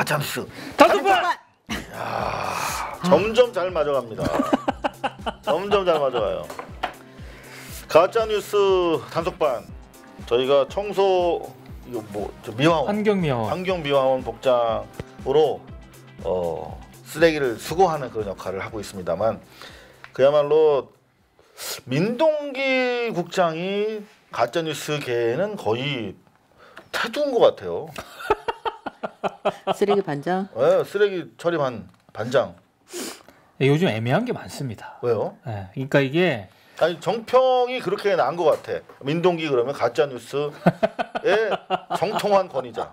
가짜뉴스 단톡방 점점 잘 맞아갑니다. 점점 잘 맞아가요. 가짜 뉴스 단속반 저희가 청소 이거 뭐저 미화원 환경 미화원 환경 미화원 복장으로 어, 쓰레기를 수거하는 그런 역할을 하고 있습니다만 그야말로 민동기 국장이 가짜뉴스계에는 거의 태두인 것 같아요. 쓰레기 반장. 네, 쓰레기 처리 반 반장 예, 요즘 애매한 게 많습니다. 왜요? 예, 그러니까 이게 아니 정평이 그렇게 난 것 같아. 민동기 그러면 가짜 뉴스의 정통한 권위자.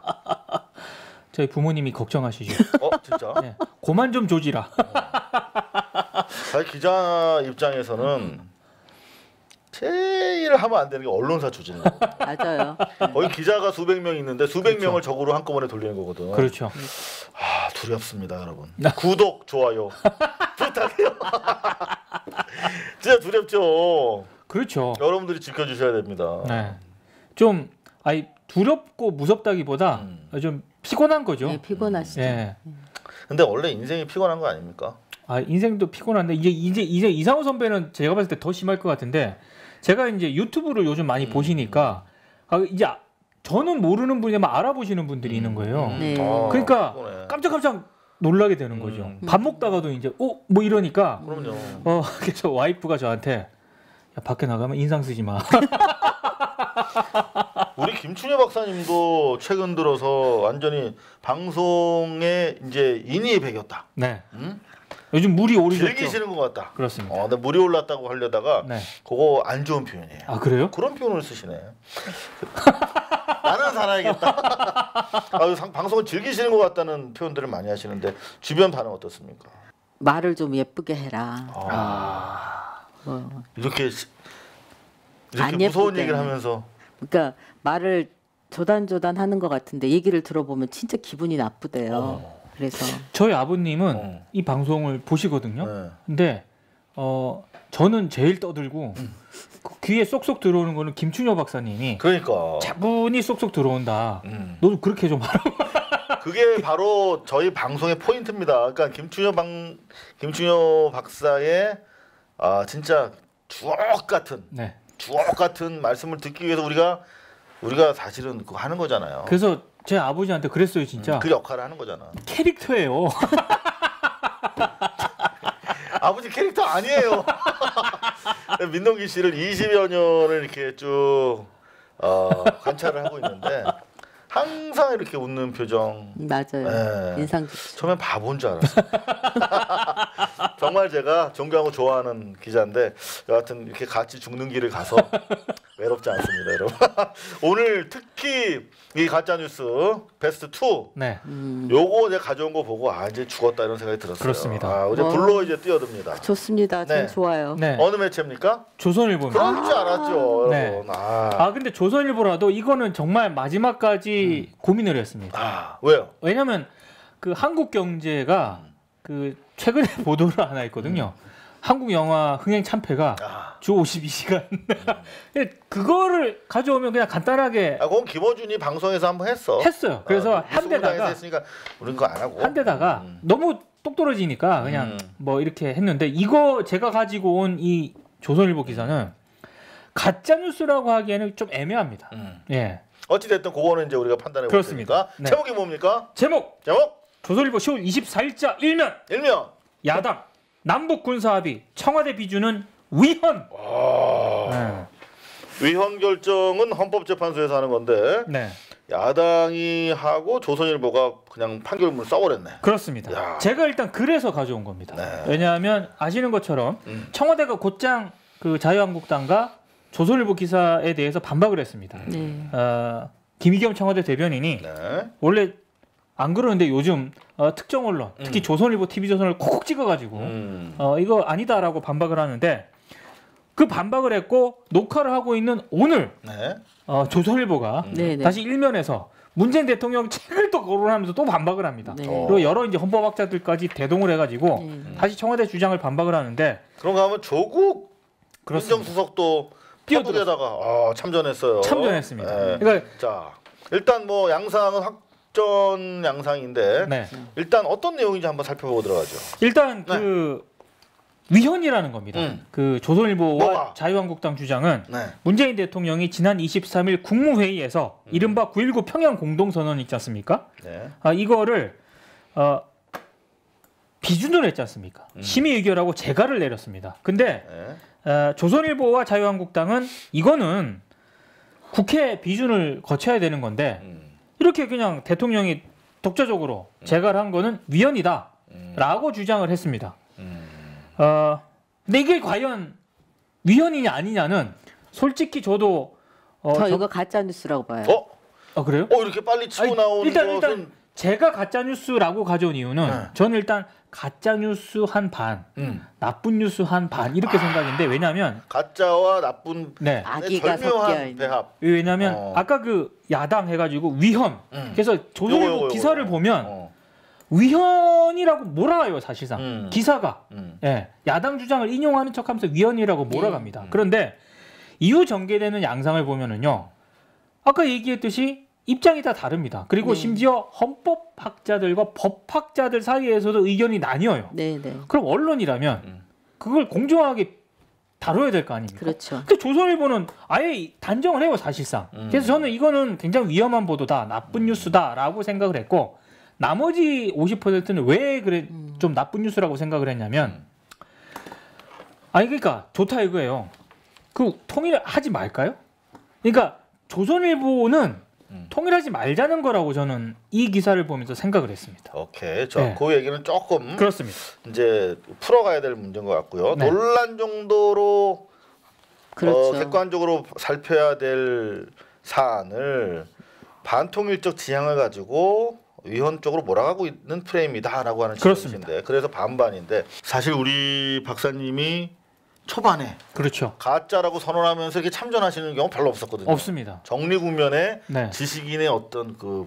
저희 부모님이 걱정하시죠. 어 진짜? 예, 고만 좀 조지라. 사실 기자 입장에서는 제일 하면 안 되는 게 언론사 조지는 거. 맞아요. 거기 기자가 수백 명 있는데 수백 그렇죠. 명을 적으로 한꺼번에 돌리는 거거든. 그렇죠. 아 두렵습니다, 여러분. 구독 좋아요 부탁해요. 진짜 두렵죠. 그렇죠. 여러분들이 지켜주셔야 됩니다. 네. 좀 아니 두렵고 무섭다기보다 음. 좀 피곤한 거죠. 네, 피곤하시죠. 예. 근데 원래 인생이 피곤한 거 아닙니까? 아 인생도 피곤한데 이제 이제 이제 이상호 선배는 제가 봤을 때 더 심할 것 같은데 제가 이제 유튜브를 요즘 많이 음. 보시니까 아, 이제 아- 저는 모르는 분이면 알아보시는 분들이 있는 거예요. 음. 네. 아, 그러니까 피곤해. 깜짝깜짝 놀라게 되는 거죠. 음. 밥 먹다가도 이제 어 뭐 이러니까 그럼요. 어 그래서 와이프가 저한테 야, 밖에 나가면 인상 쓰지 마. 우리 김춘혜 박사님도 최근 들어서 완전히 방송에 이제 인이 배겼다. 네. 음? 요즘 물이 오르셨죠. 즐기시는 것 같다. 그렇습니다. 어, 근데 물이 올랐다고 하려다가 네. 그거 안 좋은 표현이에요. 아 그래요? 그런 표현을 쓰시네. 나는 살아야겠다. 아, 상- 방송을 즐기시는 것 같다는 표현들을 많이 하시는데 주변 반응 어떻습니까? 말을 좀 예쁘게 해라. 아, 뭐. 이렇게 시- 이렇게 안 무서운 예쁘게. 얘기를 하면서 그러니까 말을 조단조단 하는 것 같은데 얘기를 들어보면 진짜 기분이 나쁘대요. 어. 그래서 저희 아버님은 어. 이 방송을 보시거든요. 네. 근데 어 저는 제일 떠들고 그 귀에 쏙쏙 들어오는 거는 김춘효 박사님이 그러니까 차분히 쏙쏙 들어온다. 음. 너도 그렇게 좀 하라. 그게 바로 저희 방송의 포인트입니다. 그러니까 김춘효 방 김춘효 박사의 아 진짜 주옥 같은 네. 주옥 같은 말씀을 듣기 위해서 우리가 우리가 사실은 그거 하는 거잖아요. 그래서 제 아버지한테 그랬어요, 진짜. 음, 그 역할을 하는 거잖아. 캐릭터예요. 아버지 캐릭터 아니에요. 민동기 씨를 20여 년을 이렇게 쭉 어, 관찰을 하고 있는데 항상 이렇게 웃는 표정. 맞아요. 네. 인상 좋죠. 처음엔 바본 줄 알았어요. 정말 제가 존경하고 좋아하는 기자인데 여하튼 이렇게 같이 죽는 길을 가서 외롭지 않습니다, 여러분. 오늘 특히 이 가짜 뉴스 베스트 2 네. 음, 요거 제가 가져온 거 보고 아 이제 죽었다 이런 생각이 들었어요. 그렇습니다. 아, 이제 어. 불로 이제 뛰어듭니다. 좋습니다. 전 네. 좋아요. 네. 어느 매체입니까? 조선일보입니다. 그럴 줄 알았죠, 네. 여러분. 아, 아 근데 조선일보라도 이거는 정말 마지막까지 고민을 했습니다. 아, 왜요? 왜냐면 그 한국 경제가 그 최근에 보도를 하나 했거든요. 한국 영화 흥행 참패가 아, 주 52시간. 그거를 가져오면 그냥 간단하게 아, 그건 김어준이 방송에서 한번 했어. 했어요. 그래서 어, 한 대다가 했으니까 우린 그거 안 하고. 한 대다가 음. 너무 똑 떨어지니까 그냥 음. 뭐 이렇게 했는데 이거 제가 가지고 온 이 조선일보 기사는 가짜 뉴스라고 하기에는 좀 애매합니다. 음. 예. 어찌 됐든 그거는 이제 우리가 판단해. 테니까. 네. 제목이 뭡니까? 제목 제목 조선일보 10월 24일자 일면 일명. 야당 남북 군사 합의 청와대 비준은 위헌. 아. 네. 위헌 결정은 헌법재판소에서 하는 건데 네. 야당이 하고 조선일보가 그냥 판결문을 써버렸네. 그렇습니다. 야. 제가 일단 그래서 가져온 겁니다. 네. 왜냐하면 아시는 것처럼 음. 청와대가 곧장 그 자유한국당과 조선일보 기사에 대해서 반박을 했습니다. 네. 어, 김의겸 청와대 대변인이 네. 원래 안 그러는데 요즘 어, 특정 언론, 특히 음. 조선일보, TV조선을 콕콕 찍어가지고 음. 어, 이거 아니다라고 반박을 하는데 그 반박을 했고 녹화를 하고 있는 오늘 네. 어, 조선일보가 음. 네, 네. 다시 일면에서 문재인 대통령 책을 또 거론하면서 또 반박을 합니다. 네. 어. 그리고 여러 이제 헌법학자들까지 대동을 해가지고 네. 다시 청와대 주장을 반박을 하는데 그런가 하면 조국 그렇습니다. 민정수석도. 태국에다가 아, 참전했어요. 참전했습니다. 네. 그러니까 자 일단 뭐 양상은 확 직전 양상인데 네. 일단 어떤 내용인지 한번 살펴보고 들어가죠. 일단 네. 그 위헌이라는 겁니다. 음. 그 조선일보와 뭐가? 자유한국당 주장은 네. 문재인 대통령이 지난 23일 국무회의에서 음. 이른바 9.19 평양 공동선언 있지 않습니까? 네. 아, 이거를 어, 비준으로 했지 않습니까? 음. 심의 의결하고 재가를 내렸습니다. 근데 네. 어, 조선일보와 자유한국당은 이거는 국회 비준을 거쳐야 되는 건데 음. 이렇게 그냥 대통령이 독자적으로 재가를 한 거는 위헌이다라고 음. 주장을 했습니다. 음. 어, 근데 이게 과연 위헌이냐 아니냐는 솔직히 저도 어, 저 저- 이거 가짜 뉴스라고 봐요. 어? 어, 그래요? 어 이렇게 빨리 치고 아니, 나오는 일단 것은 일단 제가 가짜 뉴스라고 가져온 이유는 네. 저는 일단 가짜 뉴스 한 반, 음. 나쁜 뉴스 한 반 이렇게 생각인데 왜냐하면 가짜와 나쁜 네 아기가 섞여. 배합. 왜냐하면 어. 아까 그 야당 해가지고 위헌 음. 그래서 조선일보 요거, 요거, 요거. 기사를 보면 어. 위헌이라고 몰아가요 사실상 음. 기사가 음. 예, 야당 주장을 인용하는 척하면서 위헌이라고 몰아갑니다. 음. 그런데 이후 전개되는 양상을 보면은요, 아까 얘기했듯이 입장이 다 다릅니다. 그리고 네. 심지어 헌법학자들과 법학자들 사이에서도 의견이 나뉘어요. 네, 네. 그럼 언론이라면 음. 그걸 공정하게 다뤄야 될 거 아닙니까? 그렇죠. 근데 조선일보는 아예 단정을 해요 사실상. 음. 그래서 저는 이거는 굉장히 위험한 보도다, 나쁜 뉴스다라고 생각을 했고 나머지 50%는 왜 그래 음. 좀 나쁜 뉴스라고 생각을 했냐면 음. 아니 그러니까 좋다 이거예요. 그 통일을 하지 말까요? 그러니까 조선일보는 음. 통일하지 말자는 거라고 저는 이 기사를 보면서 생각을 했습니다. 오케이. 저 네. 그 얘기는 조금 그렇습니다. 이제 풀어가야 될 문제인 것 같고요. 네. 논란 정도로 그렇죠. 어, 객관적으로 살펴야 될 사안을 반통일적 지향을 가지고 위헌 쪽으로 몰아가고 있는 프레임이다라고 하는 그렇습니다. 지적인데 그래서 반반인데 사실 우리 박사님이 초반에 그렇죠. 가짜라고 선언하면서 이렇게 참전하시는 경우 별로 없었거든요. 없습니다. 정리국면의 네. 지식인의 어떤 그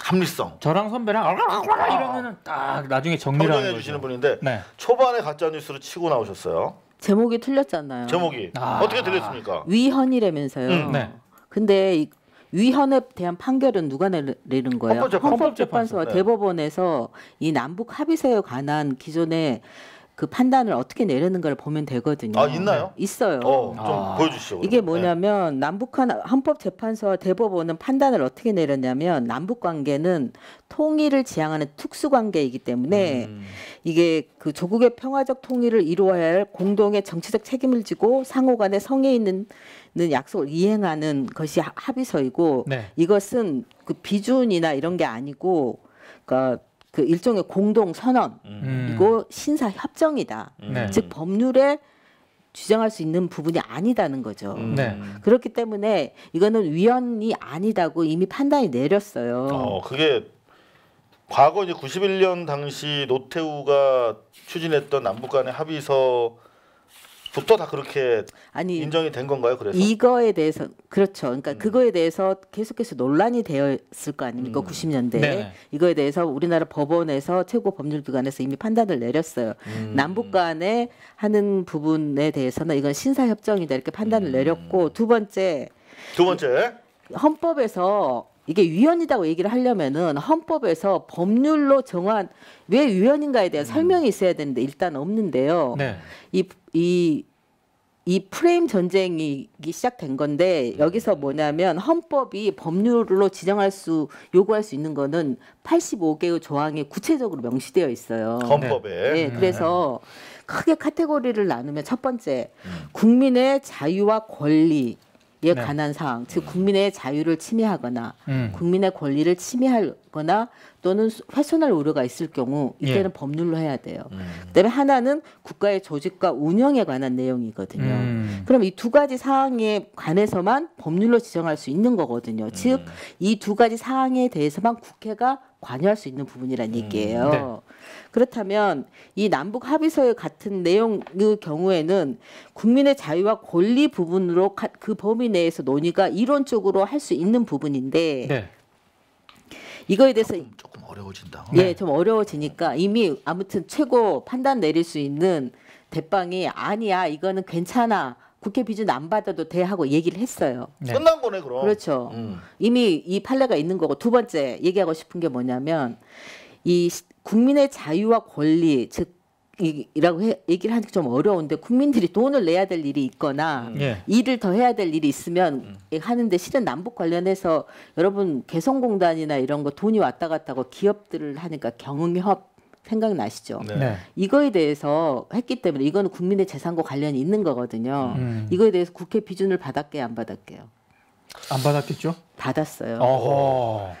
합리성 저랑 선배랑 이러면은 딱 나중에 정리를 하는 주시는. 분인데 네. 초반에 가짜 뉴스로 치고 나오셨어요. 제목이 틀렸잖아요. 제목이 아. 어떻게 들렸습니까? 위헌이라면서요. 음, 네. 근데 이 위헌에 대한 판결은 누가 내- 내린 거예요? 헌법재판소. 헌법재판소와 네. 대법원에서 이 남북 합의서에 관한 기존의 그 판단을 어떻게 내리는가를 보면 되거든요. 아, 있나요? 있어요. 어, 좀 아. 보여주시죠. 이게 그러면. 뭐냐면 남북한 헌법재판소와 대법원은 판단을 어떻게 내렸냐면 남북 관계는 통일을 지향하는 특수 관계이기 때문에 음. 이게 그 조국의 평화적 통일을 이루어야 할 공동의 정치적 책임을 지고 상호 간에 성에 있는 는 약속을 이행하는 것이 하- 합의서이고 네. 이것은 그 비준이나 이런 게 아니고 그러니까 그 일종의 공동 선언이고 음. 신사 협정이다. 음. 네. 즉 법률에 주장할 수 있는 부분이 아니다는 거죠. 음. 네. 그렇기 때문에 이거는 위헌이 아니다고 이미 판단이 내렸어요. 어, 그게 과거 이제 91년 당시 노태우가 추진했던 남북 간의 합의서 부터 다 그렇게 아니 인정이 된 건가요? 그래서 이거에 대해서 그렇죠. 그러니까 음. 그거에 대해서 계속해서 논란이 되었을 거 아닙니까? 음. 90년대에 네네. 이거에 대해서 우리나라 법원에서 최고 법률기관에서 이미 판단을 내렸어요. 음. 남북 간에 하는 부분에 대해서는 이건 신사 협정이다 이렇게 판단을 음. 내렸고 두 번째 두 번째 헌법에서 이게 위헌이라고 얘기를 하려면은 헌법에서 법률로 정한 왜 위헌인가에 대한 설명이 있어야 되는데 일단 없는데요. 네. 이, 이, 이 프레임 전쟁이 시작된 건데 여기서 뭐냐면 헌법이 법률로 지정할 수 요구할 수 있는 거는 85개의 조항에 구체적으로 명시되어 있어요. 헌법에 네, 그래서 크게 카테고리를 나누면 첫 번째 음. 국민의 자유와 권리 에 네. 관한 사항, 즉 국민의 자유를 침해하거나 음. 국민의 권리를 침해하거나 또는 훼손할 우려가 있을 경우 이때는 예. 법률로 해야 돼요. 음. 그다음에 하나는 국가의 조직과 운영에 관한 내용이거든요. 음. 그럼 이 두 가지 사항에 관해서만 법률로 지정할 수 있는 거거든요. 즉 음. 이두 가지 사항에 대해서만 국회가 관여할 수 있는 부분이란 얘기예요. 네. 그렇다면 이 남북 합의서의 같은 내용의 경우에는 국민의 자유와 권리 부분으로 가- 그 범위 내에서 논의가 이론적으로 할 수 있는 부분인데 네. 이거에 대해서 조금, 조금 어려워진다. 네. 예, 좀 어려워지니까 이미 아무튼 최고 판단 내릴 수 있는 대빵이 아니야 이거는 괜찮아 국회 비준 안 받아도 돼 하고 얘기를 했어요. 네. 끝난 거네 그럼. 그렇죠. 음. 이미 이 판례가 있는 거고 두 번째 얘기하고 싶은 게 뭐냐면 이 시- 국민의 자유와 권리 즉 이- 이라고 해, 얘기를 하기 좀 어려운데 국민들이 돈을 내야 될 일이 있거나 음. 예. 일을 더 해야 될 일이 있으면 하는데 실은 남북 관련해서 여러분 개성공단이나 이런 거 돈이 왔다 갔다 하고 기업들을 하니까 경영협 생각나시죠? 네. 네. 이거에 대해서 했기 때문에 이거는 국민의 재산과 관련이 있는 거거든요. 음. 이거에 대해서 국회 비준을 받았게요, 안 받았게요? 안 받았겠죠? 받았어요. 어허.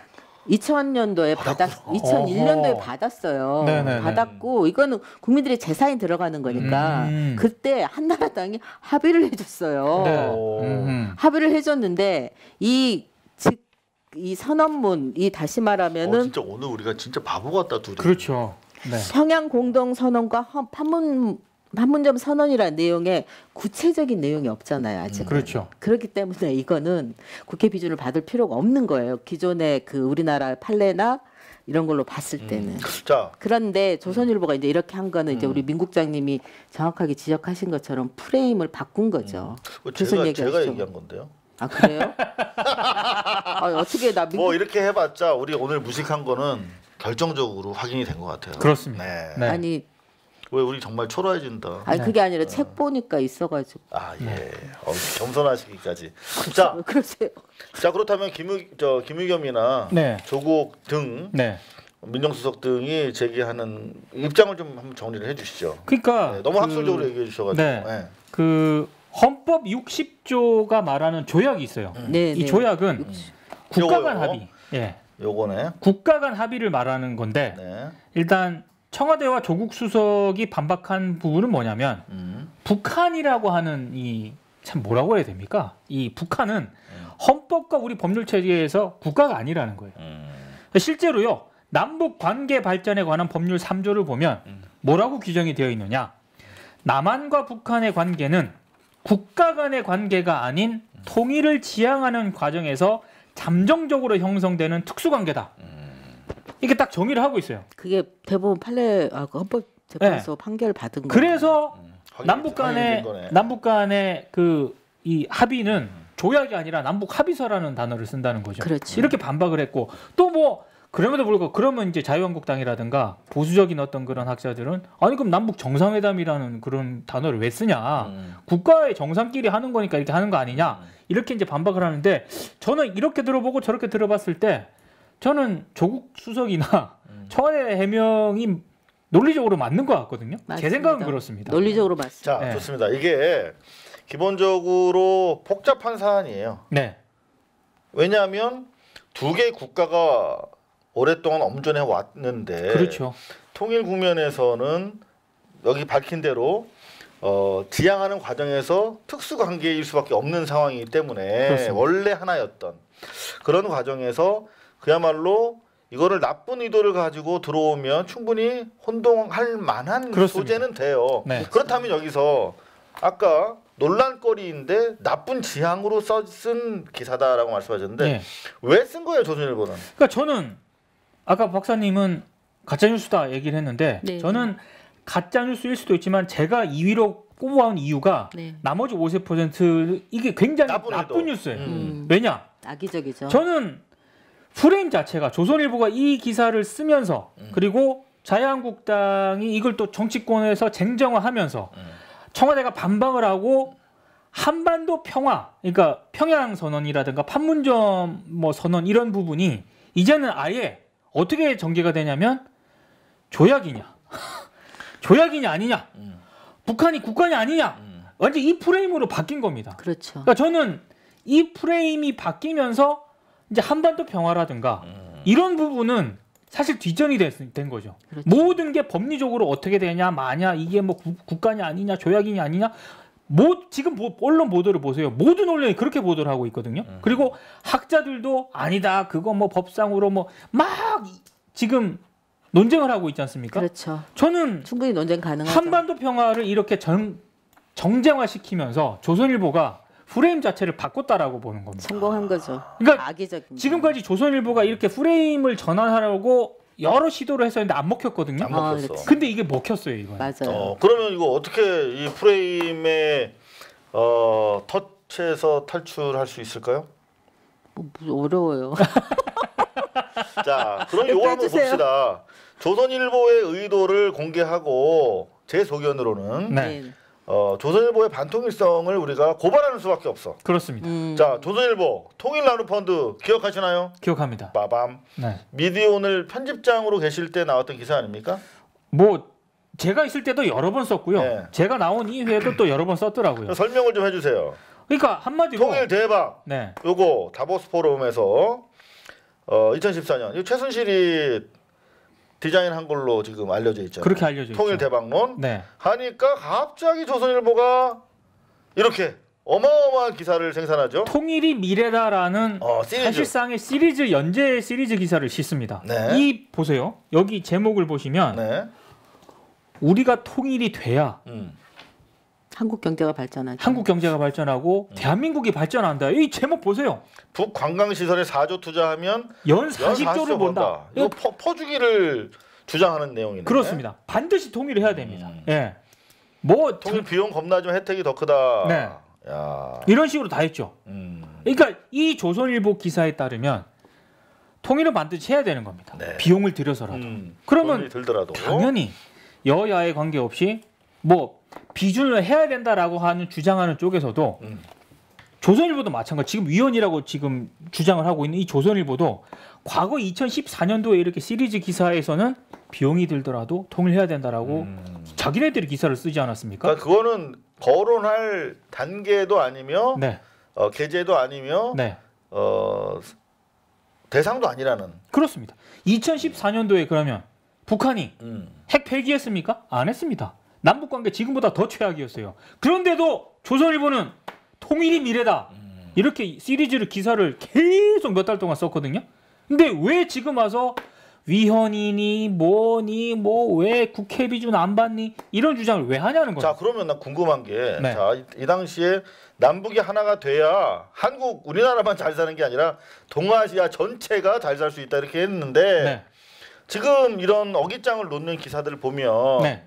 2000년도에 받았, 2001년도에 어허. 받았어요. 네네네. 받았고 이거는 국민들의 재산이 들어가는 거니까 음. 그때 한나라당이 합의를 해줬어요. 네. 오. 음. 합의를 해줬는데 이 즉 이 선언문 이 다시 어, 말하면은 진짜 오늘 우리가 진짜 바보 같다 둘이. 그렇죠. 네. 평양 공동 선언과 헌- 판문 판문점 선언이라는 내용에 구체적인 내용이 없잖아요 아직. 그렇죠. 그렇기 때문에 이거는 국회 비준을 받을 필요가 없는 거예요. 기존의 그 우리나라 판례나 이런 걸로 봤을 때는. 자, 그런데 조선일보가 이제 이렇게 한 거는 음. 이제 우리 민국장님이 정확하게 지적하신 것처럼 프레임을 바꾼 거죠. 그거 무슨 제가 얘기 제가 하시죠? 얘기한 건데요. 아 그래요? 아, 어떻게 나 민국 뭐 이렇게 해봤자 우리 오늘 무식한 거는 결정적으로 확인이 된 것 같아요. 그렇습니다. 네. 네. 아니 왜 우리 정말 초라해진다. 아니 네. 그게 아니라 책 보니까 있어가지고 아 예. 어, 겸손하시기까지. 자, 그러세요. 자 그렇다면 김우 저 김유겸이나 네. 조국 등 네. 민정수석 등이 제기하는 입장을 좀 한번 정리를 해주시죠. 그러니까 네, 너무 그- 학술적으로 얘기해 주셔가지고. 네. 네. 그 헌법 60조가 말하는 조약이 있어요. 네, 이 네. 조약은 국가 간 요거요? 합의. 예. 요거네. 국가 간 합의를 말하는 건데 네. 일단 청와대와 조국 수석이 반박한 부분은 뭐냐면 음. 북한이라고 하는 이 참 뭐라고 해야 됩니까? 이 북한은 음. 헌법과 우리 법률 체계에서 국가가 아니라는 거예요. 음. 실제로요. 남북 관계 발전에 관한 법률 3조를 보면 음. 뭐라고 규정이 되어 있느냐? 남한과 북한의 관계는 국가 간의 관계가 아닌 통일을 지향하는 과정에서 잠정적으로 형성되는 특수 관계다. 이게 딱 정의를 하고 있어요. 그게 대법원 판례하고 헌법 재판소 판결 받은 거. 그래서 음. 확인이- 남북 간의 거네. 남북 간의 그 이 합의는 조약이 아니라 남북 합의서라는 단어를 쓴다는 거죠. 그렇죠. 이렇게 반박을 했고 또 뭐 그럼에도 불구하고 그러면 이제 자유한국당이라든가 보수적인 어떤 그런 학자들은 아니 그럼 남북 정상회담이라는 그런 단어를 왜 쓰냐? 음. 국가의 정상끼리 하는 거니까 이렇게 하는 거 아니냐? 이렇게 이제 반박을 하는데 저는 이렇게 들어보고 저렇게 들어봤을 때 저는 조국 수석이나 음. 청와대 해명이 논리적으로 맞는 것 같거든요. 제 맞습니다. 생각은 그렇습니다. 논리적으로 봤습니다. 자 네. 좋습니다. 이게 기본적으로 복잡한 사안이에요. 네. 왜냐하면 두 개의 국가가 오랫동안 엄존해 왔는데 그렇죠. 통일 국면에서는 여기 밝힌 대로 어, 지향하는 과정에서 특수 관계일 수밖에 없는 상황이기 때문에 그렇습니다. 원래 하나였던 그런 과정에서 그야말로 이거를 나쁜 의도를 가지고 들어오면 충분히 혼동할 만한 그렇습니다. 소재는 돼요. 네. 그렇다면 여기서 아까 논란거리인데 나쁜 지향으로 써 쓴 기사다라고 말씀하셨는데 네. 왜쓴 거예요 조선일보는? 그러니까 저는 아까 박사님은 가짜 뉴스다 얘기를 했는데 네. 저는 가짜 뉴스일 수도 있지만 제가 2위로 꼽아온 이유가 네. 나머지 50% 이게 굉장히 나쁜 나쁜. 뉴스예요. 음. 음, 왜냐? 악의적이죠. 저는 프레임 자체가 조선일보가 이 기사를 쓰면서 음. 그리고 자유한국당이 이걸 또 정치권에서 쟁정화하면서 음. 청와대가 반박을 하고 한반도 평화, 그러니까 평양 선언이라든가 판문점 뭐 선언 이런 부분이 이제는 아예 어떻게 전개가 되냐면 조약이냐, 조약이냐 아니냐, 음. 북한이 국가냐 아니냐, 음. 완전 이 프레임으로 바뀐 겁니다. 그렇죠. 그러니까 저는 이 프레임이 바뀌면서 이제 한반도 평화라든가 음. 이런 부분은 사실 뒷전이 됐- 된 거죠. 그렇죠. 모든 게 법리적으로 어떻게 되냐, 마냐, 이게 뭐 국- 국가냐 아니냐, 조약이냐 아니냐. 뭐 지금 뭐 언론 보도를 보세요. 모든 언론이 그렇게 보도를 하고 있거든요. 음. 그리고 학자들도 아니다. 그거 뭐 법상으로 뭐 막 지금 논쟁을 하고 있지 않습니까? 그렇죠. 저는 충분히 논쟁 가능하죠. 한반도 평화를 이렇게 정, 정쟁화시키면서 조선일보가 프레임 자체를 바꿨다라고 보는 겁니다. 성공한 거죠. 그러니까 악의적인. 지금까지 조선일보가 이렇게 프레임을 전환하려고 여러 시도를 했었는데 안 먹혔거든요. 안 아, 먹혔어. 근데 이게 먹혔어요, 이거. 맞아요. 어, 그러면 이거 어떻게 이 프레임의 어, 터치에서 탈출할 수 있을까요? 뭐, 뭐 어려워요. 자, 그럼 요거 한번. 봅시다. 조선일보의 의도를 공개하고 제 소견으로는 네. 어, 조선일보의 반통일성을 우리가 고발하는 수밖에 없어. 그렇습니다. 음. 자, 조선일보 통일 나눔 펀드 기억하시나요? 기억합니다. 빠밤. 네. 미디어 오늘 편집장으로 계실 때 나왔던 기사 아닙니까? 뭐 제가 있을 때도 여러 번 썼고요. 네. 제가 나온 이후에도 또 여러 번 썼더라고요. 설명을 좀 해주세요. 그러니까 한마디로 통일 대박. 네. 요거 다보스 포럼에서 어 2014년 이 최순실이 디자인한 걸로 지금 알려져 있잖아요. 그렇게 알려져 통일 있죠. 대박론 네. 하니까 갑자기 조선일보가 이렇게 어마어마한 기사를 생산하죠. 통일이 미래다라는 어 시리즈. 사실상의 시리즈 연재 시리즈 기사를 싣습니다. 네. 이 보세요. 여기 제목을 보시면 네. 우리가 통일이 돼야 음. 한국 경제가 발전하죠. 한국 경제가 발전하고 음. 대한민국이 발전한다. 이 제목 보세요. 북 관광 시설에 4조 투자하면 연연 40조를 40조 본다. 이거 퍼, 퍼주기를 주장하는 내용이네. 그렇습니다. 반드시 통일을 해야 됩니다. 음. 예. 뭐 통일 비용 겁나 좀 혜택이 더 크다. 네. 야. 이런 식으로 다 했죠. 음. 그러니까 이 조선일보 기사에 따르면 통일은 반드시 해야 되는 겁니다. 네. 비용을 들여서라도. 음. 그러면 들더라도 당연히 여야에 관계 없이 뭐 비준을 해야 된다라고 하는 주장하는 쪽에서도 음. 조선일보도 마찬가지. 지금 위원이라고 지금 주장을 하고 있는 이 조선일보도 과거 2014년도에 이렇게 시리즈 기사에서는 비용이 들더라도 통일해야 된다라고 음. 자기네들이 기사를 쓰지 않았습니까? 그러니까 그거는 거론할 단계도 아니며 네, 어, 계제도 아니며 네, 어, 대상도 아니라는. 그렇습니다. 2014년도에 그러면 북한이 음. 핵 폐기했습니까? 안 했습니다. 남북 관계 지금보다 더 최악이었어요. 그런데도 조선일보는 통일이 미래다. 이렇게 시리즈를 기사를 계속 몇 달 동안 썼거든요. 근데 왜 지금 와서 위헌이니 뭐니 뭐 왜 국회 비준 안 받니 이런 주장을 왜 하냐는 거예요. 자 그러면 나 궁금한 게, 네. 자, 이, 이 당시에 남북이 하나가 돼야 한국 우리나라만 잘 사는 게 아니라 동아시아 전체가 잘 살 수 있다 이렇게 했는데 네, 지금 이런 어깃장을 놓는 기사들을 보면 네,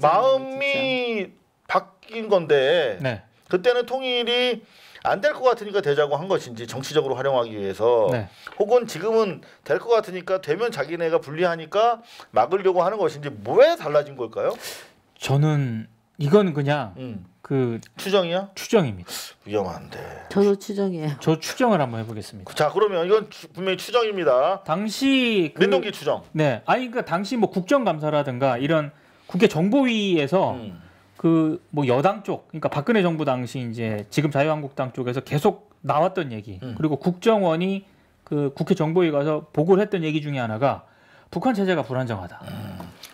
마음이 바뀐 건데 네, 그때는 통일이 안 될 것 같으니까 되자고 한 것인지 정치적으로 활용하기 위해서 네. 혹은 지금은 될 것 같으니까 되면 자기네가 불리하니까 막으려고 하는 것인지 왜 달라진 걸까요? 저는 이건 그냥 음, 그 추정이야? 추정입니다. 위험한데. 저도 추정해요. 저 추정을 한번 해보겠습니다. 자 그러면 이건 추- 분명히 추정입니다. 당시 그, 민동기 추정. 네, 아니 그러니까 당시 뭐 국정감사라든가 이런 국회 정보위에서 음. 그뭐 여당 쪽, 그러니까 박근혜 정부 당시 이제 지금 자유한국당 쪽에서 계속 나왔던 얘기, 음. 그리고 국정원이 그 국회 정보위 가서 보고를 했던 얘기 중에 하나가 북한 체제가 불안정하다.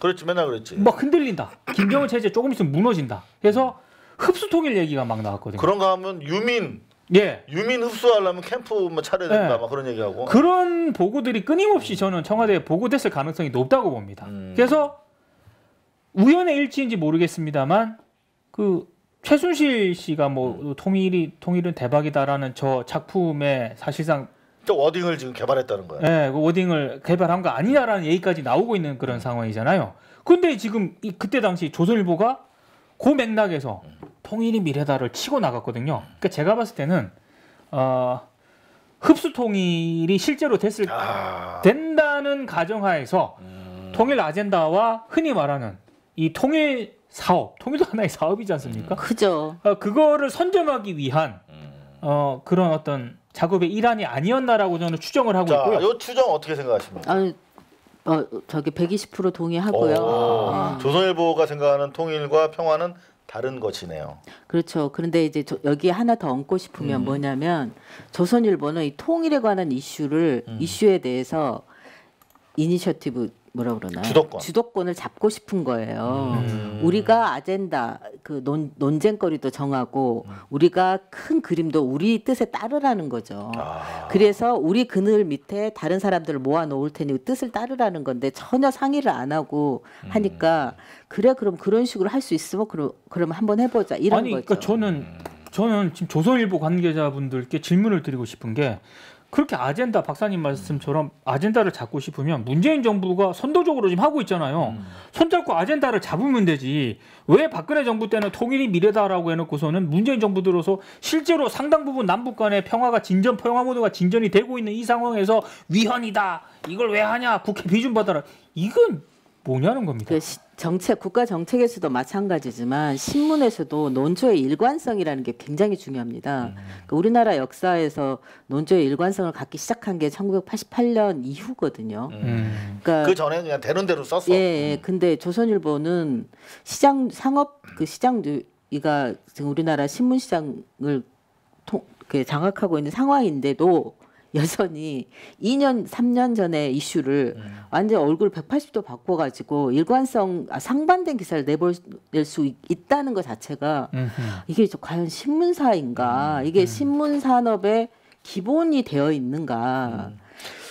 그렇지 맨날 그랬지. 막 흔들린다. 김정은 체제 조금 있으면 무너진다. 그래서 흡수 통일 얘기가 막 나왔거든요. 그런가 하면 유민 예. 유민 흡수하려면 캠프 뭐 차려야 된다 네. 막 그런 얘기하고. 그런 보고들이 끊임없이 저는 청와대에 보고됐을 가능성이 높다고 봅니다. 음. 그래서 우연의 일치인지 모르겠습니다만 그 최순실 씨가 뭐 음. 통일이 통일은 대박이다라는 저 작품에 사실상 저 워딩을 지금 개발했다는 거야. 예, 그 워딩을 개발한 거 아니냐라는 얘기까지 나오고 있는 그런 상황이잖아요. 근데 지금 이 그때 당시 조선일보가 그 맥락에서 통일이 미래다를 치고 나갔거든요. 그러니까 제가 봤을 때는 어, 흡수 통일이 실제로 됐을 아. 된다는 가정하에서 음. 통일 아젠다와 흔히 말하는 이 통일 사업, 통일도 하나의 사업이지 않습니까? 그죠. 어, 그거를 선점하기 위한 음. 어, 그런 어떤 작업의 일환이 아니었나라고 저는 추정을 하고 자, 있고요. 요 추정 어떻게 생각하십니까? 아, 어, 저기 120% 동의하고요. 오, 네. 조선일보가 생각하는 통일과 평화는 다른 것이네요. 그렇죠. 그런데 이제 저, 여기 하나 더 얹고 싶으면 음. 뭐냐면 조선일보는 이 통일에 관한 이슈를 음. 이슈에 대해서 이니셔티브 뭐라 그러나요? 주도권. 을 잡고 싶은 거예요. 음. 우리가 아젠다 그 논, 논쟁거리도 정하고 음. 우리가 큰 그림도 우리 뜻에 따르라는 거죠. 아. 그래서 우리 그늘 밑에 다른 사람들을 모아 놓을 테니 그 뜻을 따르라는 건데 전혀 상의를 안 하고 음. 하니까 그래 그럼 그런 식으로 할 수 있으면 그럼 그러면 한번 해보자 이런 아니, 거죠. 그러니까 저는 저는 지금 조선일보 관계자분들께 질문을 드리고 싶은 게 그렇게 아젠다 박사님 말씀처럼 아젠다를 잡고 싶으면 문재인 정부가 선도적으로 지금 하고 있잖아요. 음. 손잡고 아젠다를 잡으면 되지. 왜 박근혜 정부 때는 통일이 미래다라고 해놓고서는 문재인 정부 들어서 실제로 상당 부분 남북 간의 평화가 진전, 평화 모드가 진전이 되고 있는 이 상황에서 위헌이다. 이걸 왜 하냐? 국회 비준 받아라. 이건 뭐냐는 겁니다. 그 시- 정책 국가 정책에서도 마찬가지지만 신문에서도 논조의 일관성이라는 게 굉장히 중요합니다. 그 우리나라 역사에서 논조의 일관성을 갖기 시작한 게 1988년 이후거든요. 음. 그러니까 그 전에 그냥 되는 대로 썼어. 예, 예. 근데 조선일보는 시장 상업 그 시장주의가 지금 우리나라 신문 시장을 통, 그 장악하고 있는 상황인데도 여전히 2년 3년 전의 이슈를 음. 완전 얼굴 180도 바꿔가지고 일관성 아, 상반된 기사를 내볼 수 있- 있다는 것 자체가 음흠. 이게 저 과연 신문사인가 음. 이게 신문 산업의 기본이 되어 있는가 음.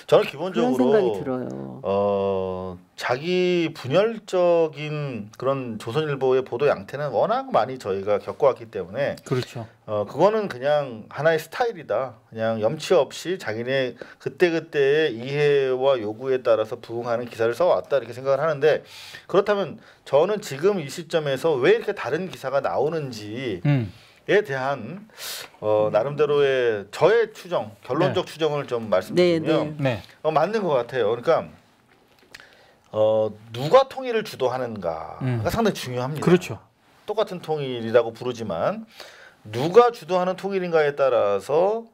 저는 그런 기본적으로 생각이 들어요. 어 자기 분열적인 그런 조선일보의 보도 양태는 워낙 많이 저희가 겪어왔기 때문에 그렇죠. 어 그거는 그냥 하나의 스타일이다. 그냥 염치 없이 자기네 그때 그때의 이해와 요구에 따라서 부응하는 기사를 써왔다 이렇게 생각을 하는데 그렇다면 저는 지금 이 시점에서 왜 이렇게 다른 기사가 나오는지 음. 에 대한 어, 나름대로의 저의 추정, 결론적 추정을 좀 말씀드리면 네, 네. 어, 맞는 것 같아요. 그러니까 어, 누가 통일을 주도하는가가 음. 상당히 중요합니다. 그렇죠. 똑같은 통일이라고 부르지만 누가 주도하는 통일인가에 따라서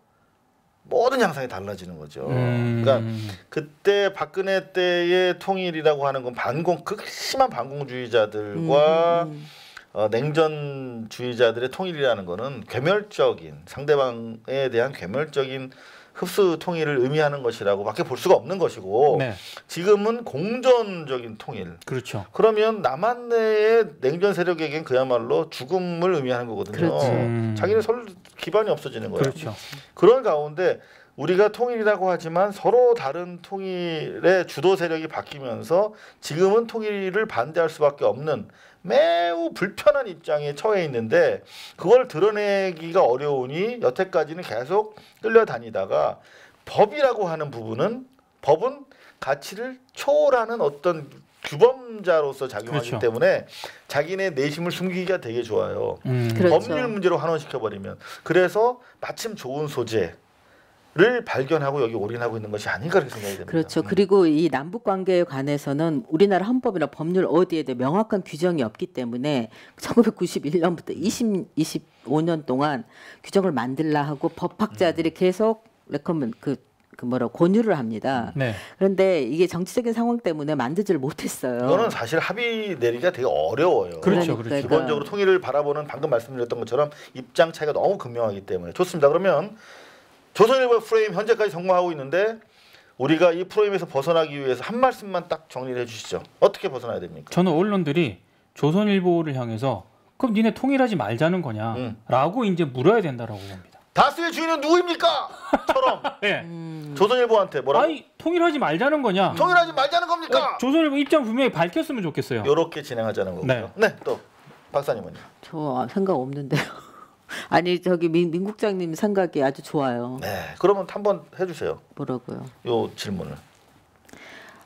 모든 양상이 달라지는 거죠. 음. 그러니까 그때 박근혜 때의 통일이라고 하는 건 반공 극심한 반공주의자들과 음, 음. 어, 냉전주의자들의 통일이라는 거는 괴멸적인 상대방에 대한 괴멸적인 흡수 통일을 의미하는 것이라고밖에 볼 수가 없는 것이고 네. 지금은 공전적인 통일. 그렇죠. 그러면 남한 내의 냉전 세력에겐 그야말로 죽음을 의미하는 거거든요. 그렇지. 음. 자기는 설 기반이 없어지는 거예요. 그렇죠. 그런 가운데 우리가 통일이라고 하지만 서로 다른 통일의 주도 세력이 바뀌면서 지금은 통일을 반대할 수밖에 없는 매우 불편한 입장에 처해 있는데 그걸 드러내기가 어려우니 여태까지는 계속 끌려다니다가 법이라고 하는 부분은 법은 가치를 초월하는 어떤 규범자로서 작용하기 그렇죠. 때문에 자기네 내심을 숨기기가 되게 좋아요. 음. 그렇죠. 법률 문제로 환원시켜 버리면 그래서 마침 좋은 소재 를 발견하고 여기 올인하고 있는 것이 아닌가 그렇게 생각이 됩니다. 그렇죠. 음. 그리고 이 남북 관계에 관해서는 우리나라 헌법이나 법률 어디에 대해 명확한 규정이 없기 때문에 1991년부터 20 25년 동안 규정을 만들라 하고 법학자들이 계속 recommend 그, 그 뭐라 권유를 합니다. 네. 그런데 이게 정치적인 상황 때문에 만들지를 못했어요. 이거는 사실 합의 내리기가 되게 어려워요. 그렇죠, 그러니까, 그렇죠. 기본적으로 통일을 바라보는 방금 말씀드렸던 것처럼 입장 차이가 너무 극명하기 때문에 좋습니다. 그러면 조선일보 프레임 현재까지 성공하고 있는데 우리가 이 프레임에서 벗어나기 위해서 한 말씀만 딱 정리를 해주시죠. 어떻게 벗어나야 됩니까? 저는 언론들이 조선일보를 향해서 그럼 니네 통일하지 말자는 거냐? 음. 라고 이제 물어야 된다라고 봅니다. 다스의 주인은 누구입니까? 처럼 예. 음, 조선일보한테 뭐라고? 아니 통일하지 말자는 거냐? 통일하지 말자는 겁니까? 어, 조선일보 입장 분명히 밝혔으면 좋겠어요. 요렇게 진행하자는 거고요. 네, 또 박사님은요. 저 생각 없는데요. 아니 저기 민, 민 국장님 생각이 아주 좋아요. 네, 그러면 한번 해주세요. 뭐라고요? 요 질문을.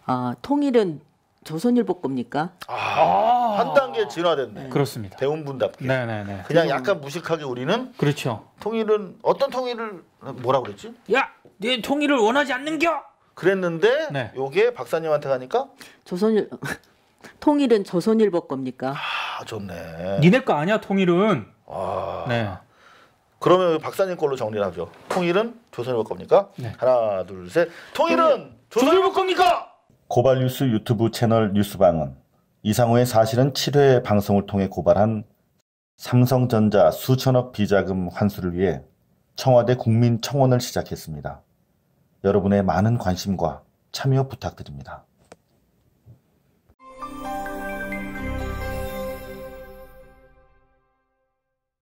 아 통일은 조선일보 겁니까? 아, 아. 한 단계 진화됐네. 그렇습니다. 배운 분답게. 네네네. 그냥 약간 무식하게 우리는 그렇죠. 통일은 어떤 통일을 뭐라 그랬지? 야, 네 통일을 원하지 않는겨? 그랬는데 네. 요게 박사님한테 가니까 조선일 통일은 조선일보 겁니까? 아 좋네. 니네 거 아니야 통일은. 아, 네. 그러면 박사님 걸로 정리를 하죠. 통일은 조선일보 겁니까? 네. 하나, 둘, 셋. 통일은 조선일보 겁니까? 고발뉴스 유튜브 채널 뉴스방은 이상호의 사실은 7회 방송을 통해 고발한 삼성전자 수천억 비자금 환수를 위해 청와대 국민청원을 시작했습니다. 여러분의 많은 관심과 참여 부탁드립니다.